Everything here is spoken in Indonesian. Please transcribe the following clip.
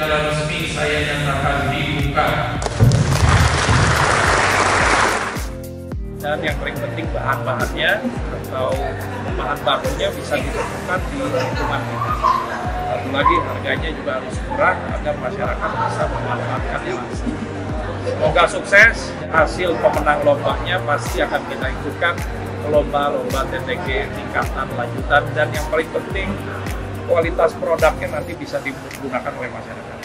Secara resmi saya nyatakan dibuka. dan yang paling penting bahan-bahannya atau bahan bakunya bisa ditemukan di lingkungan kita. Satu lagi harganya juga harus murah agar masyarakat bisa memanfaatkannya langsung. Semoga sukses. Hasil pemenang lombanya pasti akan kita ikutkan lomba-lomba TTG tingkatan lanjutan dan yang paling penting kualitas produknya nanti bisa digunakan oleh masyarakat.